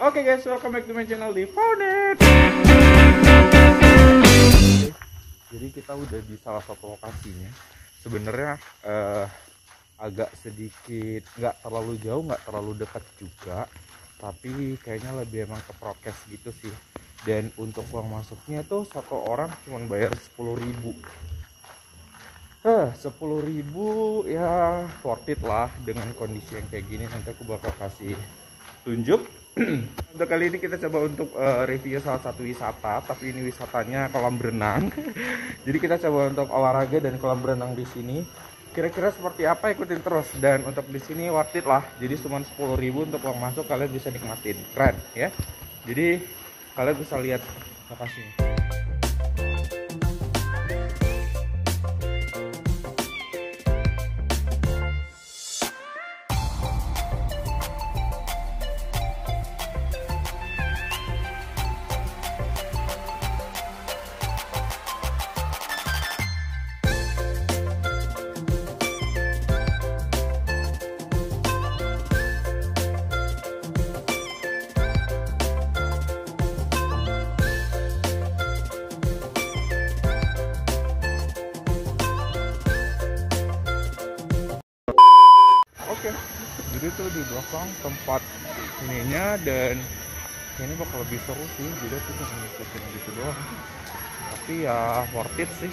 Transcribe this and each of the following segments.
Oke guys, welcome back to my channel di Founded. Jadi kita udah di salah satu lokasinya. Sebenarnya eh, agak sedikit nggak terlalu jauh, nggak terlalu dekat juga. Tapi kayaknya lebih emang ke prokes gitu sih. Dan untuk uang masuknya tuh satu orang cuma bayar 10.000 ribu. Eh, 10.000 ya worth it lah dengan kondisi yang kayak gini nanti aku bakal kasih tunjuk untuk kali ini kita coba untuk uh, review salah satu wisata tapi ini wisatanya kolam berenang. Jadi kita coba untuk olahraga dan kolam berenang di sini. Kira-kira seperti apa ikutin terus. Dan untuk di sini worth it lah. Jadi cuma 10.000 untuk uang masuk kalian bisa nikmatin. Keren ya? Jadi kalian bisa lihat lokasinya jadi tuh di belakang tempat ininya dan ini bakal lebih seru sih. Jadi aku cuma ngikutin gitu doang. Tapi ya worth it sih.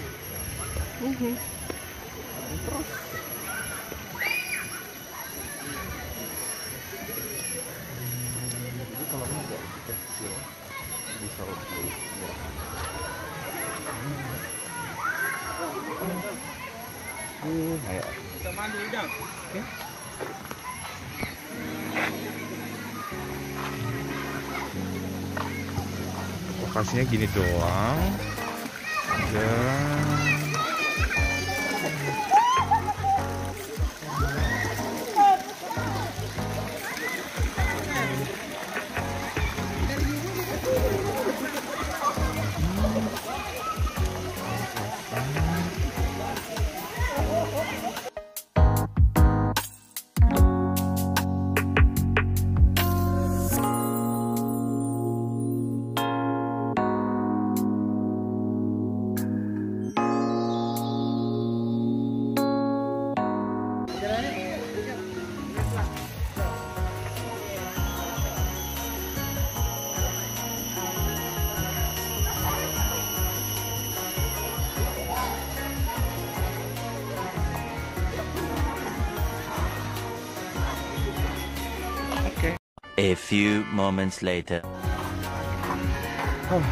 Terus. Hmm, Jadi kalau agak kecil, bisa lebih ya. Hmm, kayak Oke. Lokasinya gini doang. Dan A few moments later. Hah,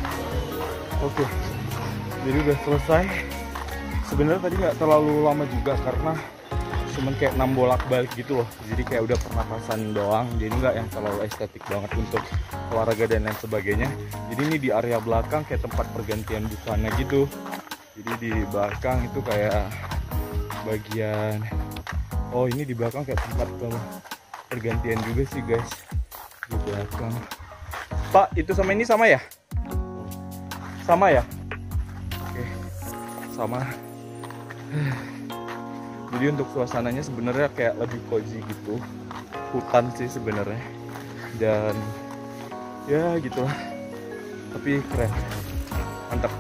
Oke, jadi udah selesai. Sebenarnya tadi nggak terlalu lama juga karena cuman kayak enam bolak balik gitu loh. Jadi kayak udah pernapasan doang. Jadi nggak yang terlalu estetik banget untuk olahraga dan lain sebagainya. Jadi ini di area belakang kayak tempat pergantian busana gitu. Jadi di belakang itu kayak bagian. Oh ini di belakang kayak tempat pe- pergantian juga sih guys. Di belakang. Pak, itu sama ini sama ya? Sama ya? Oke, sama. Jadi untuk suasananya sebenarnya kayak lebih cozy gitu. Hutan sih sebenarnya. Dan ya gitu lah. Tapi keren. Mantap.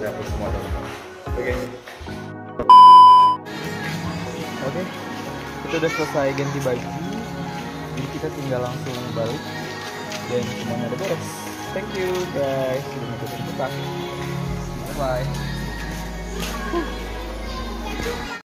Ada apa semua ada Oke Oke, kita udah selesai ganti baju. Jadi kita tinggal langsung balik dan semuanya udah beres. Thank you guys sudah ngikutin kita. Bye bye.